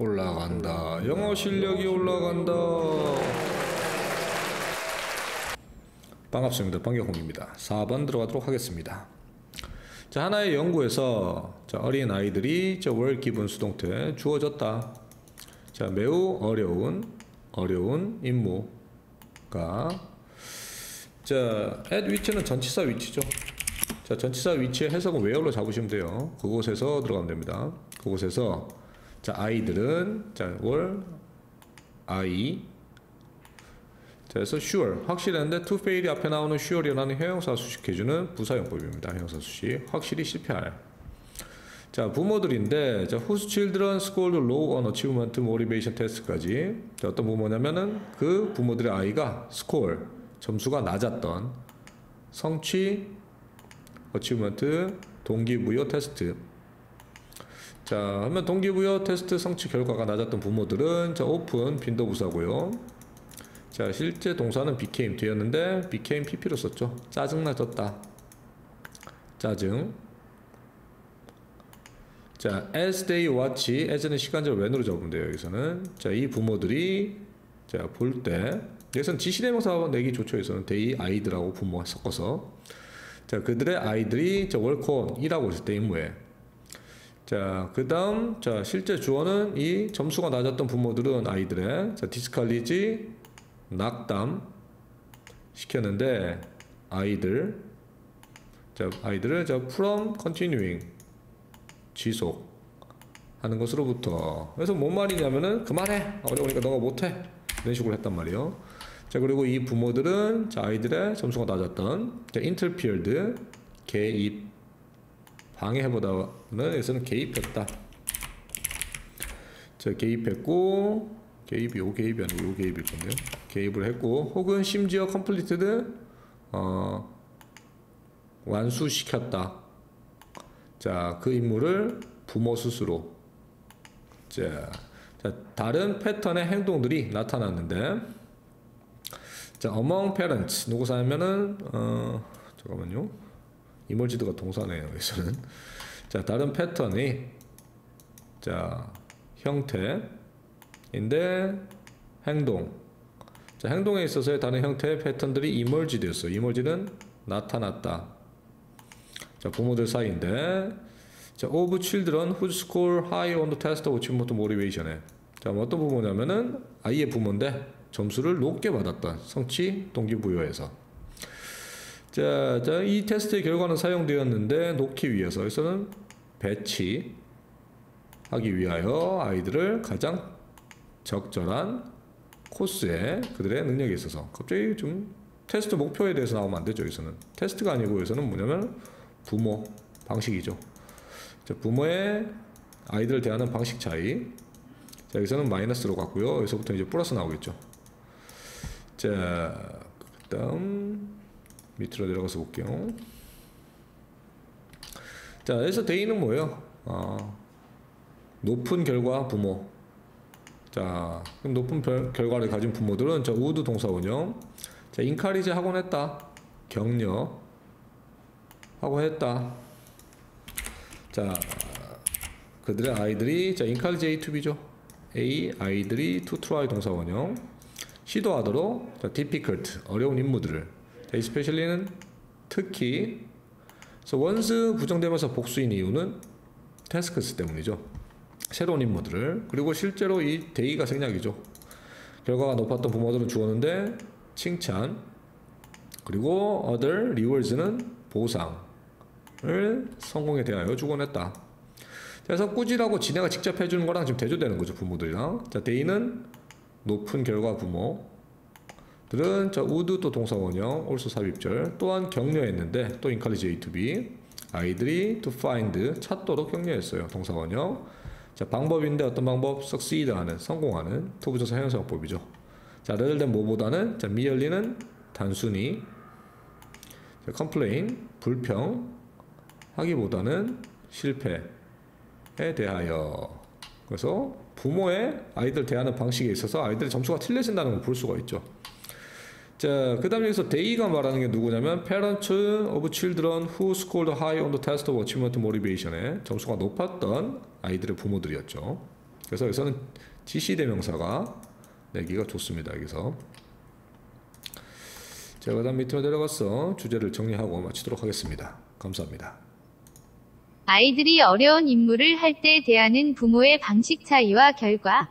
올라간다. 영어 실력이 올라간다. 반갑습니다. 방경홍입니다. 4번 들어가도록 하겠습니다. 자, 하나의 연구에서 자, 어린 아이들이 월 기분 수동태 주어졌다. 자, 매우 어려운 어려운 임무가 자, at 위치는 전치사 위치죠. 자, 전치사 위치의 해석은 where로 잡으시면 돼요. 그곳에서 들어가면 됩니다. 그곳에서 자, 아이들은 자, 월 아이. 자, 그래서 sure. 확실한데 to fail이 앞에 나오는 sure이라는 형용사 수식해주는 부사용법입니다. 형용사 수식. 확실히 실패할. 자 부모들인데 자 whose children scored low on achievement motivation test까지. 자, 어떤 부모냐면은 그 부모들의 아이가 score 점수가 낮았던 성취 어치브먼트 동기부여 테스트 자 하면 동기부여 테스트 성취 결과가 낮았던 부모들은 자 오픈 빈도 부사고요. 자 실제 동사는 became 뒤였는데 became pp로 썼죠. 짜증나졌다. 짜증. 자 as they watch as는 시간적 when으로 적으면 돼요 여기서는. 자 이 부모들이 자 볼 때 여기서는 지시대명사 내기 조처에서는 they 아이들하고 부모가 섞어서. 자 그들의 아이들이 자 월콘 이라고 있을 때 임무에 자 그 다음 자 실제 주어는 이 점수가 낮았던 부모들은 아이들의 자 디스칼리지 낙담 시켰는데 아이들 자 아이들을 자 from continuing 지속 하는 것으로부터. 그래서 뭔 말이냐면은 그만해. 어려우니까 너가 못해. 이런 식으로 했단 말이에요. 자 그리고 이 부모들은 자 아이들의 점수가 낮았던 자 interfered 개입 방해해보다는 여기서는 개입했다. 자 개입했고 개입이 요 개입이 아니고 요 개입일 건데요. 개입을 했고 혹은 심지어 completed 어, 완수시켰다. 자 그 임무를 부모 스스로. 자, 자 다른 패턴의 행동들이 나타났는데 자 among parents. 누구 사냐면은 어 잠깐만요 이멀지드가 동사네요 여기서는. 자 다른 패턴이 자 형태인데 행동. 자 행동에 있어서의 다른 형태의 패턴들이 이멀지드였어요 이멀지는 나타났다. 자 부모들 사이인데. 자 of children who score high on the test of achievement motivation에 자뭐 어떤 부모냐면은 아이의 부모인데 점수를 높게 받았던 성취 동기부여에서 자, 자, 이 테스트의 결과는 사용되었는데 놓기 위해서 여기서는 배치하기 위하여 아이들을 가장 적절한 코스에 그들의 능력에 있어서 갑자기 좀 테스트 목표에 대해서 나오면 안 되죠 여기서는. 테스트가 아니고 여기서는 뭐냐면 부모 방식이죠. 자, 부모의 아이들을 대하는 방식 차이. 자 여기서는 마이너스로 갔고요. 여기서부터 이제 플러스 나오겠죠. 자 그다음 밑으로 내려가서 볼게요. 자 여기서 데이는 뭐예요? 어, 높은 결과 부모. 자 그럼 높은 별, 결과를 가진 부모들은 자 would 동사원형 자 encourage 하곤 했다. 격려 하곤 했다. 자 그들의 아이들이 자 encourage A to B죠. A 아이들이 to try 동사 원형 시도하도록 자 difficult 어려운 임무들을. 자 especially는 특히 그래서 ones 부정대명사 복수인 이유는 tasks 때문이죠. 새로운 임무들을. 그리고 실제로 이 대의가 생략이죠. 결과가 높았던 부모들은 주었는데 칭찬 그리고 other rewards는 보상을 성공에 대하여 주곤 했다. 그래서 꾸지라고 지네가 직접 해주는 거랑 지금 대조되는 거죠 부모들이랑. 자 대의는 높은 결과 부모 들은 자 would 또 동사원형 also 삽입절 또한 격려했는데 또 encourage A to B 아이들이 to find 찾도록 격려했어요 동사원형. 자 방법인데 어떤 방법? succeed 하는 성공하는 토부조사 형용사법이죠. 자 rather than 뭐보다는 자 merely는 단순히 자, complain 불평 하기보다는 실패에 대하여. 그래서 부모의 아이들 대하는 방식에 있어서 아이들의 점수가 틀려진다는 걸 볼 수가 있죠. 자, 그 다음에 여기서 데이가 말하는 게 누구냐면 parents of children who scored high on the test of achievement motivation에 점수가 높았던 아이들의 부모들이었죠. 그래서 여기서는 지시 대명사가 내기가 좋습니다. 여기서 자 그 다음 밑으로 내려가서 주제를 정리하고 마치도록 하겠습니다. 감사합니다. 아이들이 어려운 임무를 할 때 대하는 부모의 방식 차이와 결과